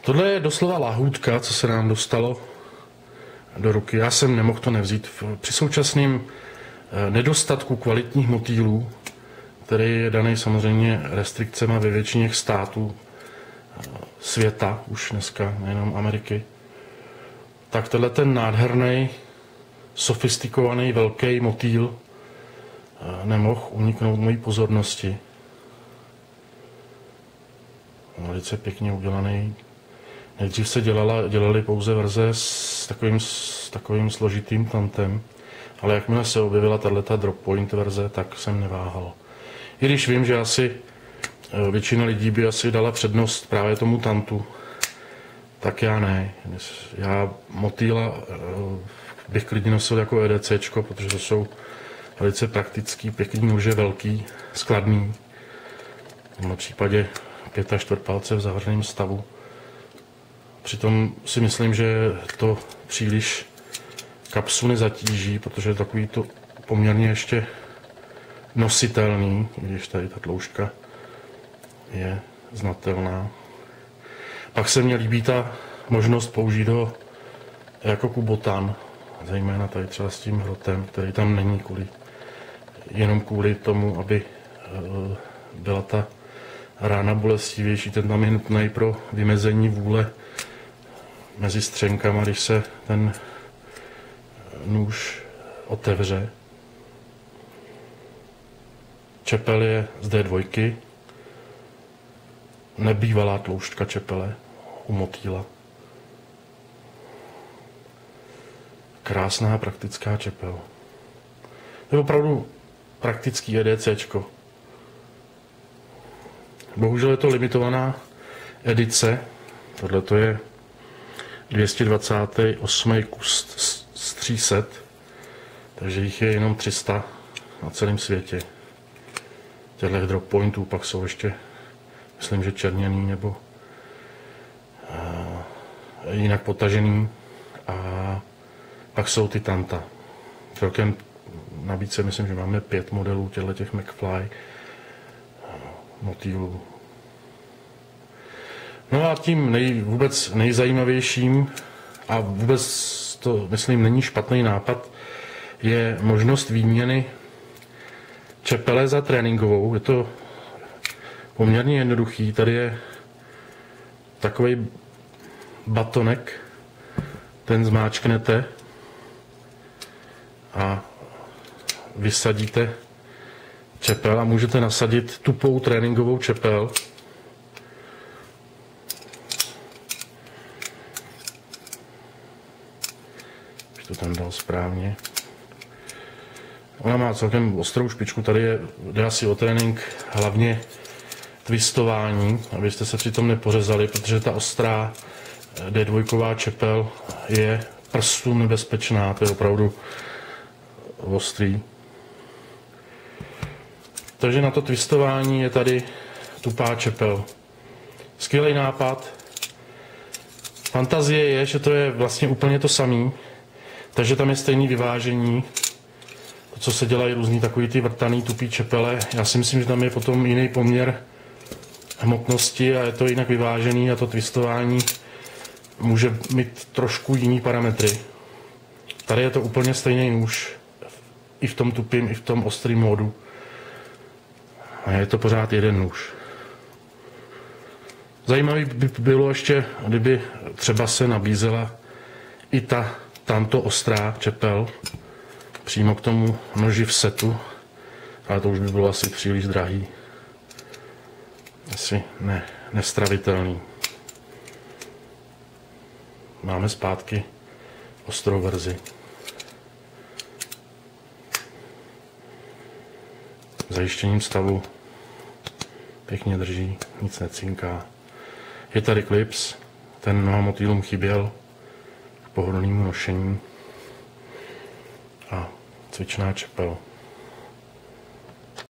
Tohle je doslova lahůdka, co se nám dostalo do ruky. Já jsem nemohl to nevzít. Při současném eh, nedostatku kvalitních motýlů, který je daný samozřejmě restrikcemi ve většině států eh, světa, už dneska, nejenom Ameriky, tak tenhle ten nádherný, sofistikovaný, velký motýl eh, nemohl uniknout mojí pozornosti. Velice pěkně udělaný. Nejdřív se dělala, dělali pouze verze s takovým, s takovým složitým tantem, ale jakmile se objevila tato drop point verze, tak jsem neváhal. I když vím, že asi eh, většina lidí by asi dala přednost právě tomu tantu, tak já ne. Já motýla eh, bych klidně nosil jako EDC, protože to jsou velice praktický, pěkný nože, velký, skladný. V případě 5 a 4 palce v zavřeném stavu. Přitom si myslím, že to příliš kapsu nezatíží, protože je takový to poměrně ještě nositelný, když tady ta tloušťka je znatelná. Pak se mně líbí ta možnost použít ho jako kubotan, zejména tady třeba s tím hrotem, který tam není kvůli, jenom kvůli tomu, aby eh, byla ta rána bolestivější, ten tam je nutný pro vymezení vůle mezi střenkama, když se ten nůž otevře. Čepel je z D2, nebývalá tloušťka čepele u motýla. Krásná praktická čepel. To je opravdu praktický EDCčko. Bohužel je to limitovaná edice. Tohle to je 228. kus z 300, takže jich je jenom 300 na celém světě. Těchto drop pointů pak jsou ještě, myslím, že černěný nebo uh, jinak potažený. A pak jsou ty Tanta. Celkem nabídce myslím, že máme pět modelů těchto těch McFly motýlů. No a tím nej, vůbec nejzajímavějším a vůbec to, myslím, není špatný nápad, je možnost výměny čepele za tréninkovou. Je to poměrně jednoduchý. Tady je takový batonek, ten zmáčknete a vysadíte čepel a můžete nasadit tupou tréninkovou čepel. To tam dal správně. Ona má celkem ostrou špičku, tady je, jde asi o trénink hlavně twistování, abyste se přitom nepořezali, protože ta ostrá eh, D2 čepel je prstům nebezpečná, to je opravdu ostrý. Takže na to twistování je tady tupá čepel. Skvělý nápad. Fantazie je, že to je vlastně úplně to samé, takže tam je stejný vyvážení. To, co se dělají různý takový ty vrtaný tupý čepele, já si myslím, že tam je potom jiný poměr hmotnosti a je to jinak vyvážený a to twistování může mít trošku jiný parametry. Tady je to úplně stejný nůž, i v tom tupým, i v tom ostrým módu. A je to pořád jeden nůž. Zajímavý by bylo ještě, kdyby třeba se nabízela i ta tamto ostrá čepel přímo k tomu noži v setu, ale to už by bylo asi příliš drahý. Asi ne, nestravitelný. Máme zpátky ostrou verzi. zajištěním stavu pěkně drží, nic necinká. Je tady klips, ten mnoha motýlům chyběl pohodlnému nošení a cvičná čepel.